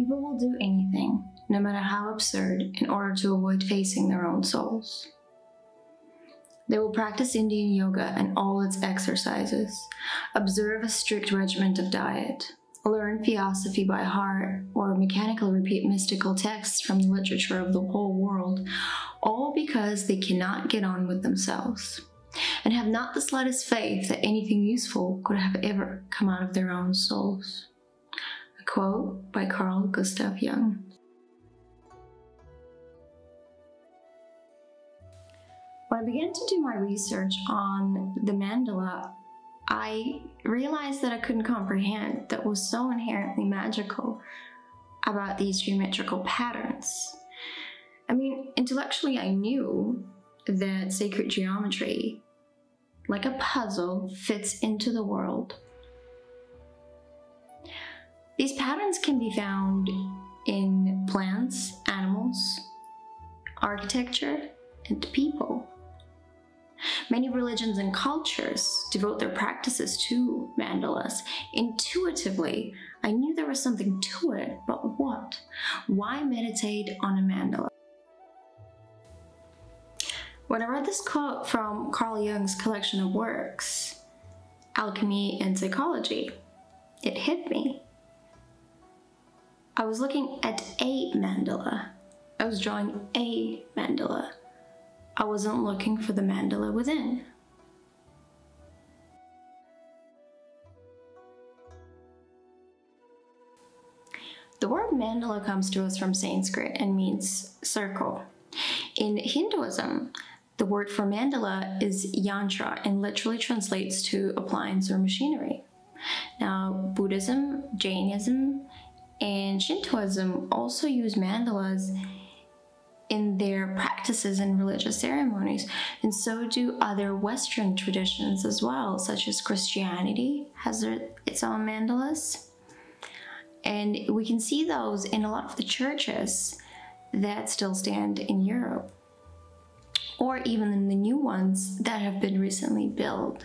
People will do anything, no matter how absurd, in order to avoid facing their own souls. They will practice Indian yoga and all its exercises, observe a strict regimen of diet, learn theosophy by heart, or mechanically repeat mystical texts from the literature of the whole world, all because they cannot get on with themselves and have not the slightest faith that anything useful could have ever come out of their own souls. Quote by Carl Gustav Jung. When I began to do my research on the mandala, I realized that I couldn't comprehend that was so inherently magical about these geometrical patterns. I mean, intellectually, I knew that sacred geometry, like a puzzle, fits into the world. These patterns can be found in plants, animals, architecture, and people. Many religions and cultures devote their practices to mandalas. Intuitively, I knew there was something to it, but what? Why meditate on a mandala? When I read this quote from Carl Jung's collection of works, Alchemy and Psychology, it hit me. I was looking at a mandala. I was drawing a mandala. I wasn't looking for the mandala within. The word mandala comes to us from Sanskrit and means circle. In Hinduism, the word for mandala is yantra and literally translates to appliance or machinery. Now, Buddhism, Jainism, and Shintoism also use mandalas in their practices and religious ceremonies, and so do other Western traditions as well, such as Christianity has its own mandalas. And we can see those in a lot of the churches that still stand in Europe or even in the new ones that have been recently built.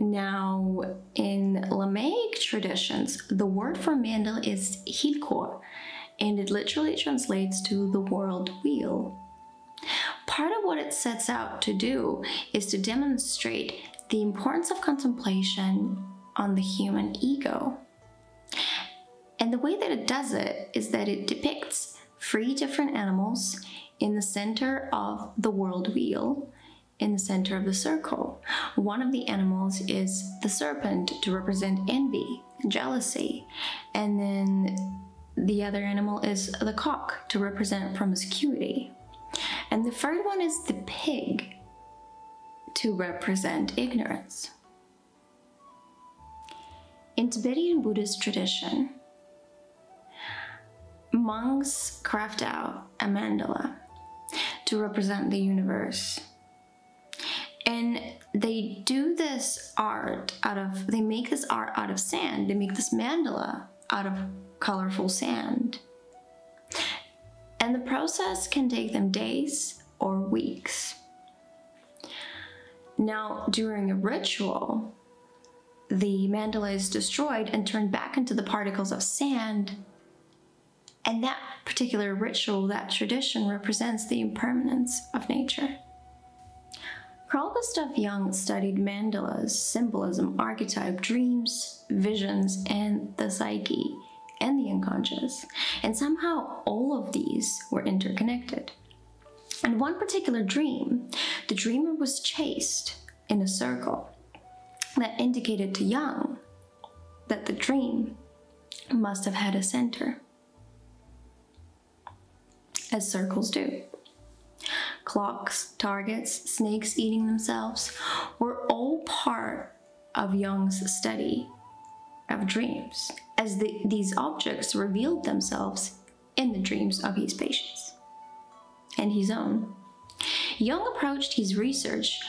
Now, in Lamaic traditions, the word for mandal is khilkor, and it literally translates to the world wheel. Part of what it sets out to do is to demonstrate the importance of contemplation on the human ego. And the way that it does it is that it depicts three different animals in the center of the world wheel, in the center of the circle. One of the animals is the serpent to represent envy, jealousy, and then the other animal is the cock to represent promiscuity. And the third one is the pig to represent ignorance. In Tibetan Buddhist tradition, monks craft out a mandala to represent the universe. And they do this art out of, they make this art out of sand. They make this mandala out of colorful sand. And the process can take them days or weeks. Now, during a ritual, the mandala is destroyed and turned back into the particles of sand and that particular ritual, that tradition, represents the impermanence of nature. Gustav Jung studied mandalas, symbolism, archetype, dreams, visions, and the psyche and the unconscious. And somehow all of these were interconnected. In one particular dream, the dreamer was chased in a circle that indicated to Jung that the dream must have had a center as circles do. Clocks, targets, snakes eating themselves were all part of Jung's study of dreams, as the, these objects revealed themselves in the dreams of his patients and his own. Jung approached his research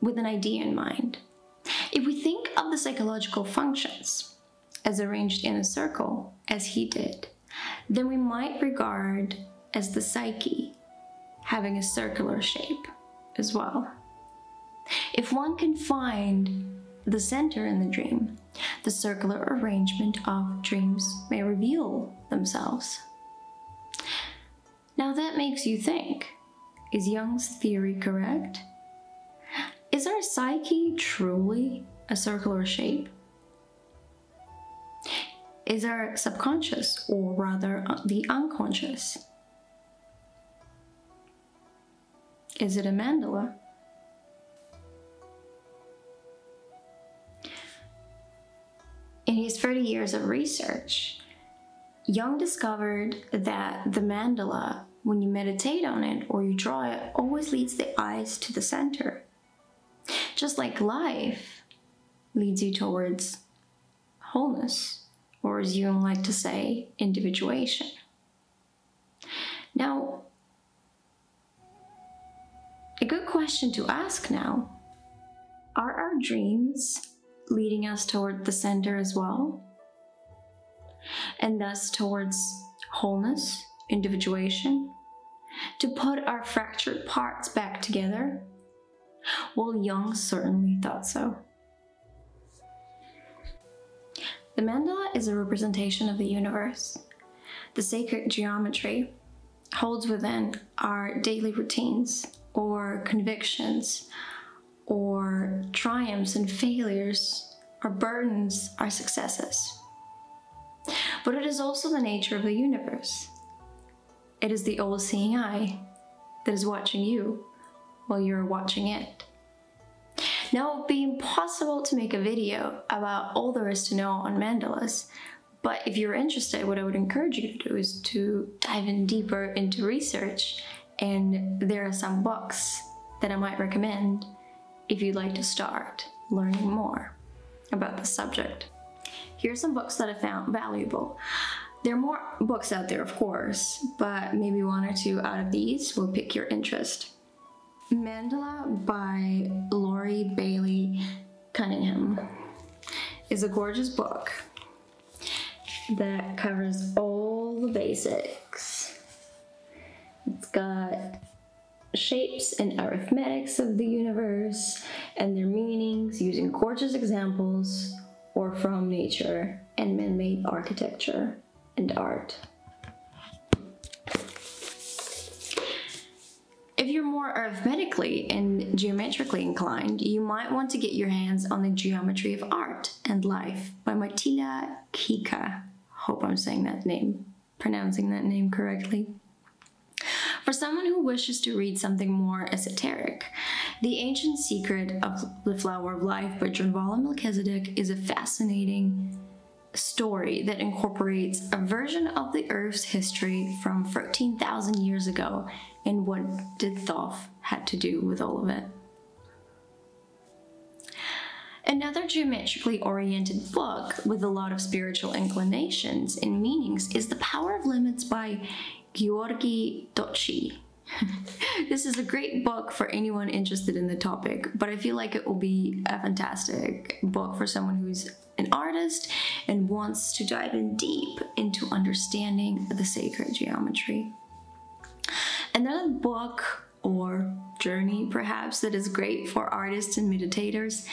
with an idea in mind. If we think of the psychological functions as arranged in a circle, as he did, then we might regard as the psyche, having a circular shape as well. If one can find the center in the dream, the circular arrangement of dreams may reveal themselves. Now that makes you think is Jung's theory correct? Is our psyche truly a circular shape? Is our subconscious, or rather uh, the unconscious? Is it a mandala? In his 30 years of research, Jung discovered that the mandala, when you meditate on it or you draw it, always leads the eyes to the center. Just like life leads you towards wholeness, or as Jung like to say, individuation. Now, a good question to ask now are our dreams leading us toward the center as well? And thus towards wholeness, individuation, to put our fractured parts back together? Well, Jung certainly thought so. The mandala is a representation of the universe. The sacred geometry holds within our daily routines or convictions or triumphs and failures, our burdens, our successes. But it is also the nature of the universe. It is the all seeing eye that is watching you while you're watching it. Now, it would be impossible to make a video about all there is to know on mandalas, but if you're interested, what I would encourage you to do is to dive in deeper into research, and there are some books that I might recommend if you'd like to start learning more about the subject. Here are some books that I found valuable. There are more books out there, of course, but maybe one or two out of these will pick your interest. Mandala by Lori Bailey Cunningham is a gorgeous book that covers all the basics. Got shapes and arithmetics of the universe and their meanings using gorgeous examples or from nature and man-made architecture and art. If you're more arithmetically and geometrically inclined, you might want to get your hands on the Geometry of Art and Life by Matila Ghyka. Hope I'm saying that name, pronouncing that name correctly. For someone who wishes to read something more esoteric, The Ancient Secret of the Flower of Life by Drunvalo Melchizedek is a fascinating story that incorporates a version of the Earth's history from 13,000 years ago and what did Thoth had to do with all of it. Another geometrically oriented book with a lot of spiritual inclinations and meanings is The Power of Limits by Gheorghe Doczi. this is a great book for anyone interested in the topic, but I feel like it will be a fantastic book for someone who's an artist and wants to dive in deep into understanding the sacred geometry. Another book or journey perhaps that is great for artists and meditators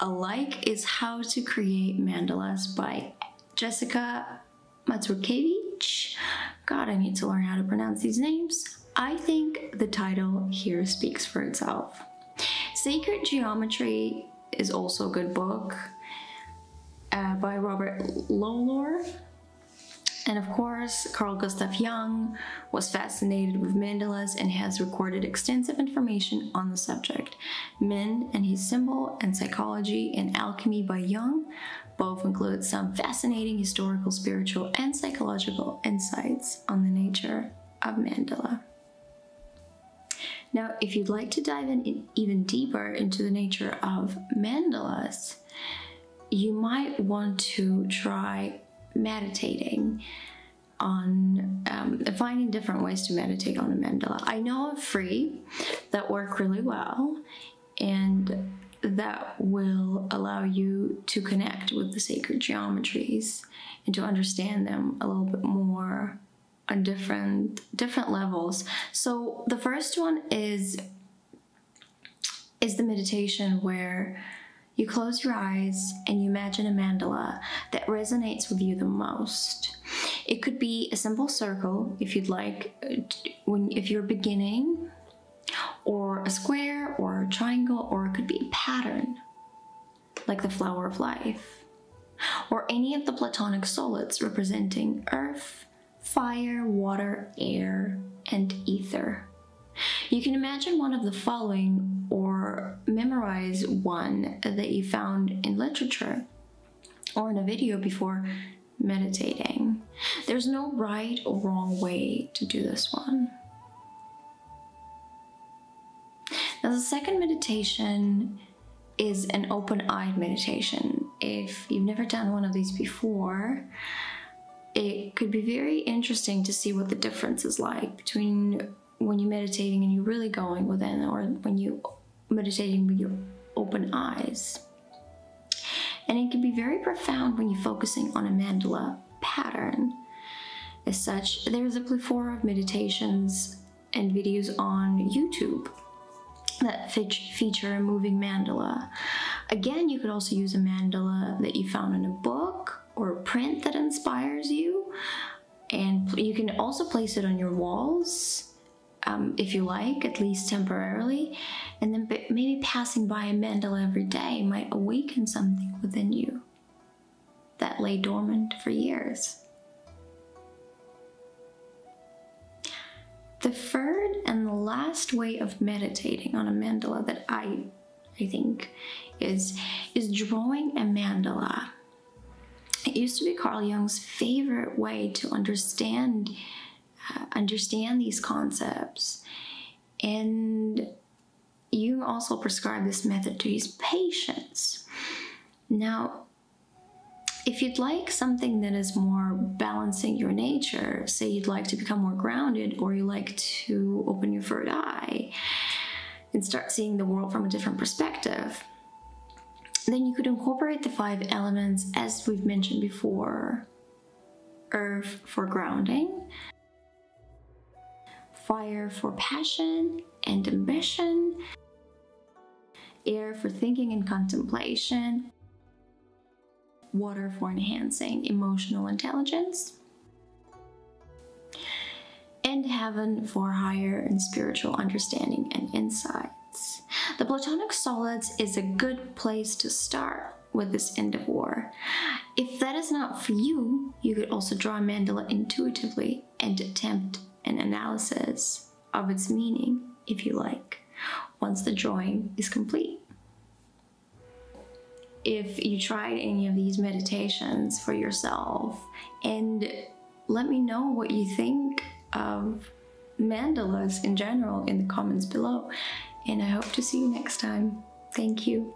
alike is How to Create Mandalas by Jessica Mazurkiewicz. God, I need to learn how to pronounce these names. I think the title here speaks for itself. Sacred Geometry is also a good book uh, by Robert Lawlor. And of course, Carl Gustav Jung was fascinated with mandalas and has recorded extensive information on the subject. Men and his symbol and psychology and alchemy by Jung both include some fascinating historical, spiritual, and psychological insights on the nature of mandala. Now, if you'd like to dive in even deeper into the nature of mandalas, you might want to try meditating on um, finding different ways to meditate on a mandala. I know of free that work really well and that will allow you to connect with the sacred geometries and to understand them a little bit more on different different levels. So the first one is is the meditation where you close your eyes and you imagine a mandala that resonates with you the most. It could be a simple circle if you'd like, uh, when if you're beginning, or a square, or a triangle, or it could be a pattern, like the flower of life, or any of the Platonic solids representing earth, fire, water, air, and ether. You can imagine one of the following or memorize one that you found in literature or in a video before meditating. There's no right or wrong way to do this one. Now, the second meditation is an open eyed meditation. If you've never done one of these before, it could be very interesting to see what the difference is like between when you're meditating and you're really going within, or when you're meditating with your open eyes. And it can be very profound when you're focusing on a mandala pattern. As such, there's a plethora of meditations and videos on YouTube that feature a moving mandala. Again, you could also use a mandala that you found in a book or a print that inspires you. And you can also place it on your walls um, if you like, at least temporarily. And then maybe passing by a mandala every day might awaken something within you that lay dormant for years. The third and the last way of meditating on a mandala that I I think is is drawing a mandala. It used to be Carl Jung's favorite way to understand uh, understand these concepts. And Jung also prescribed this method to his patients. Now, if you'd like something that is more balancing your nature, say you'd like to become more grounded or you like to open your third eye and start seeing the world from a different perspective, then you could incorporate the five elements as we've mentioned before earth for grounding, fire for passion and ambition, air for thinking and contemplation, water for enhancing emotional intelligence, and heaven for higher and spiritual understanding and insights. The Platonic solids is a good place to start with this end of war. If that is not for you, you could also draw a mandala intuitively and attempt an analysis of its meaning, if you like, once the drawing is complete if you tried any of these meditations for yourself and let me know what you think of mandalas in general in the comments below. And I hope to see you next time. Thank you.